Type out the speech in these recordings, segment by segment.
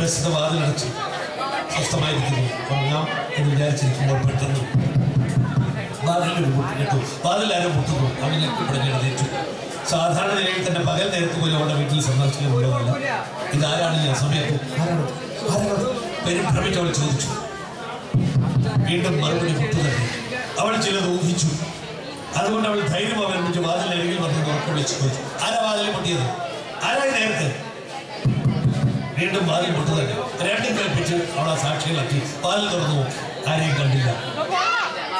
ബസ്സിന്റെ വാതിലടച്ചു സ്വസ്ഥമായിരിക്കുന്നു. ഉറങ്ങാം എന്ന് വിചാരിച്ചിരിക്കുമ്പോൾ പെട്ടെന്ന് വാതിലിൽ ആരും മുട്ടുന്നു അവൻ ഇവിടെ സാധാരണ നിലയിൽ തന്നെ പകൽ നേരത്ത് പോലും അവരുടെ വീട്ടിൽ സന്ദർശിക്കുന്നുള്ളതല്ല ഇതാരാണ് ഞാൻ സമയത്ത് പെരുഭ്രമിച്ച് അവൾ ചോദിച്ചു. വീണ്ടും മറുപടി പൊട്ടു തന്നെ. അവൾ ചിലത് ഊഹിച്ചു. അതുകൊണ്ട് അവൾ ധൈര്യം വാതിൽ വാതിലരികിൽ വന്ന് ഉറക്കം ചോദിച്ചു. ആരാ വാതിൽ പൊട്ടിയത്? ആരായി നേരത്തെ? വീണ്ടും വാതിൽ പൊട്ടത് രണ്ടും കൽപ്പിച്ച് അവൾ ആ സാക്ഷികളാക്കി വാതിൽ തുറന്നു ആരെയും കണ്ടില്ല.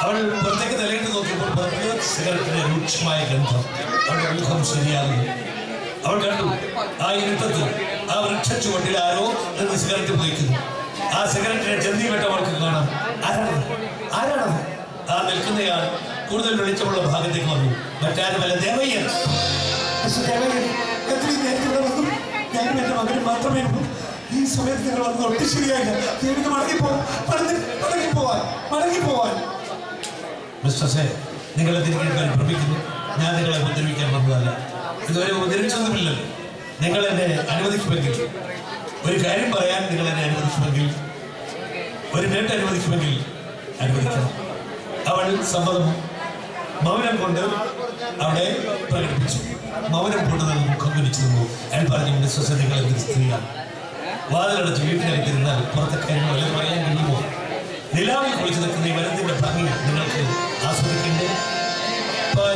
അവൾ പുറത്തേക്ക് നിലയിട്ട് നോക്കിയപ്പോൾ പുറത്ത് സിഗരറ്റിന്റെ രൂക്ഷമായ ഗന്ധം അവളുടെ മുഖം ശരിയാകുന്നു. അവൾ കണ്ടു ആ ഇരുട്ടത്ത് ആ വൃക്ഷ ചുവട്ടിൽ ആരോ നിന്ന് സിഗരറ്റ് പോയിക്കുന്നു ആ സിഗരറ്റിനെ ചെന്തി വെട്ട അവൾക്ക് കാണാം. ആരാണത്? ആരാണത്? ആ നിൽക്കുന്നയാൾ കൂടുതൽ വെളിച്ചമുള്ള ഭാഗത്തേക്ക് വന്നു. മറ്റാരുമല്ല ദേവയ്യൻ. ദേവയ്യൻ, എത്രയും നേരത്തെ വന്നു? ഞാനും എന്റെ മകനും മാത്രമേ ഉള്ളൂ. ഈ സമയത്ത് നിങ്ങൾ വന്ന് ഒട്ടും ശരിയായില്ല ദൈവത്തിന് മടങ്ങിപ്പോവാൻ മടങ്ങിപ്പോവാൻ മടങ്ങിപ്പോവാൻ മിസ്റ്റർ സേ നിങ്ങൾ എന്തിനു പരിഭ്രമിക്കുന്നു ഞാൻ നിങ്ങളെ ഉപദ്രവിക്കാൻ വന്നതല്ല. ഇതുവരെ ഉപദ്രവിച്ചൊന്നുമില്ലല്ലോ നിങ്ങൾ എന്നെ അനുവദിക്കുമെങ്കിൽ ഒരു കാര്യം പറയാൻ നിങ്ങൾ എന്നെ അനുവദിക്കുമെങ്കിൽ ഒരു മിനിറ്റ് അനുവദിക്കുമെങ്കിൽ അനുവദിക്കണം. അവൾ സമ്മതം മൗനം കൊണ്ട് അവിടെ പ്രകടിപ്പിച്ചു. മൗനം കൊണ്ട് നമ്മൾ മുഖം കുനിച്ചു നിന്നു അയാൾ പറഞ്ഞു സ്ത്രീയാണ്. വാതിലടച്ച് വീട്ടിനകത്തിരുന്നാൽ പുറത്തെ കാര്യങ്ങളെല്ലാം പറയാൻ കഴിയുമോ നിലാവിൽ കുളിച്ചു നിൽക്കുന്ന ഈ വനത്തിന്റെ ഭംഗി നിങ്ങൾക്ക് ആസ്വദിക്കണ്ടേ? പാൽ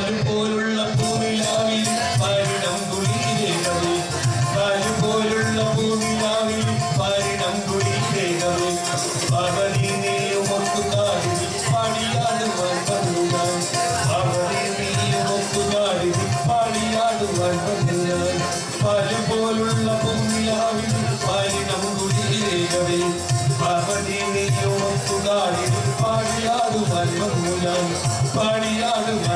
പാടിയാടുവാൻ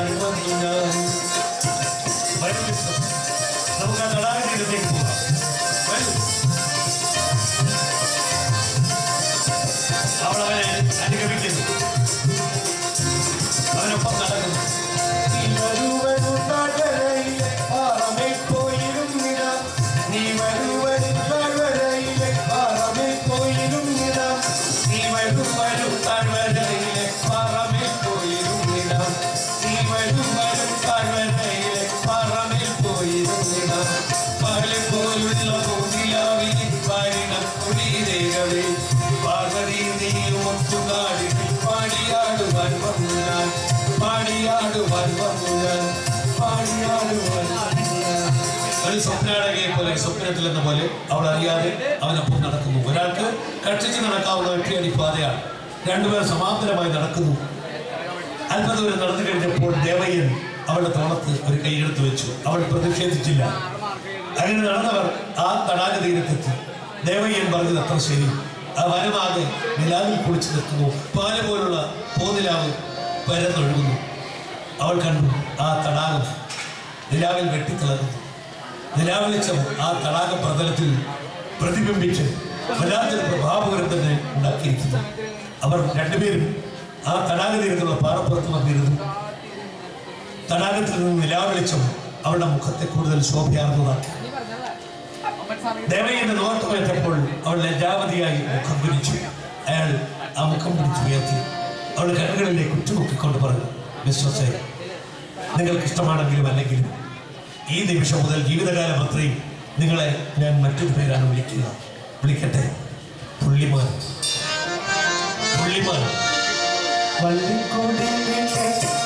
പാടിയാടുവാൻ വന്നു ഞാൻ പാടിയാടുവാൻ ഒരു സ്വപ്നാടകയെ പോലെ സ്വപ്നത്തിലെന്ന പോലെ അവൾ അറിയാതെ അവനൊപ്പം നടക്കുന്നു. ഒരാൾക്ക് കക്ഷിച്ച് നടക്കാവുന്ന ഒറ്റയടി പാതയാണ്. രണ്ടുപേർ സമാന്തരമായി നടക്കുന്നു. അല്പദൂരം നടന്നു കഴിഞ്ഞപ്പോൾ ദേവയ്യൻ അവളുടെ തോളത്ത് ഒരു കൈയെടുത്ത് വെച്ചു. അവൾ പ്രതിഷേധിച്ചില്ല. അങ്ങനെ നടന്നവർ ആ തടാക തീരത്തെത്തി ദേവയ്യൻ പറഞ്ഞത് അത്ര ശരി. ആ വനമാകെ നിലാവിൽ കുളിച്ചു നിർത്തുന്നു പാൽ പോലുള്ള പോനിലാവ് പരന്നൊഴുകുന്നു. അവൾ കണ്ടു. ആ തടാകം നിലാവിൽ വെട്ടിത്തിളർന്നു. നിലാവിളിച്ച ആ തടാക പ്രതലത്തിൽ പ്രതിബിംബിച്ച് വല്ലാത്തൊരു പ്രഭാവകരം തന്നെ ഉണ്ടാക്കിയിരിക്കുന്നു. അവർ രണ്ടുപേരും ആ തടാക തീരത്തുള്ള പാറപ്പുറത്ത് വന്നിരുന്നു. തടാകത്തിൽ നിന്ന് നിലാവെളിച്ചം അവളുടെ മുഖത്തെ കൂടുതൽ ശോഭയാർന്നതാക്കി. ദേവയുടെ നോർത്തുമേറ്റപ്പോൾ അവൾ ലജ്ജാവതിയായി മുഖം പിടിച്ചു. അയാൾ ആ മുഖം പിടിച്ചുയർത്തി അവൾ കണ്ണുകളിലേക്ക് ഉറ്റുനോക്കിക്കൊണ്ട് പറഞ്ഞു വിശ്വസേ നിങ്ങൾക്ക് ഇഷ്ടമാണെങ്കിലും അല്ലെങ്കിലും ഈ നിമിഷം മുതൽ ജീവിതകാലം അത്രയും നിങ്ങളെ ഞാൻ മറ്റൊരു പേരാണ് വിളിക്കുക. വിളിക്കട്ടെ? പുള്ളിമാൻ. പുള്ളിമാൻ. വള്ളിക്കൊടിയിലെ